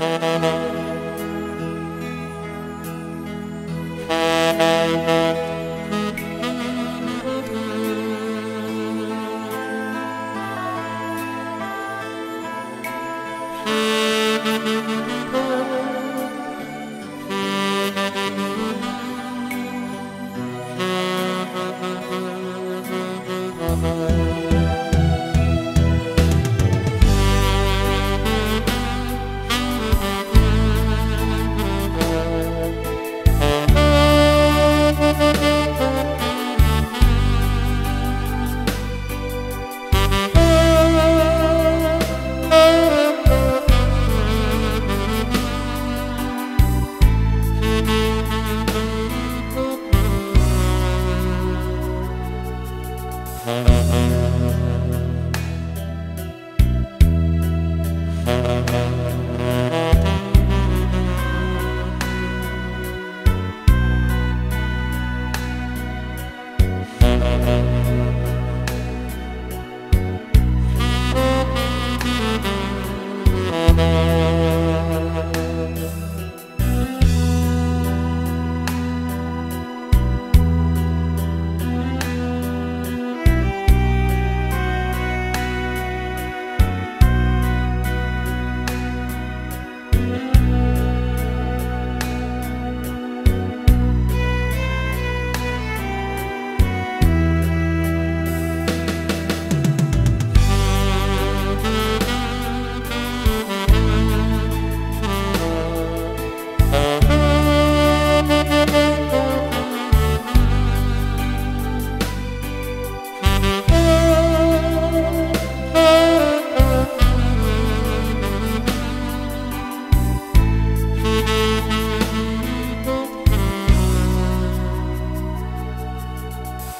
Thank heart.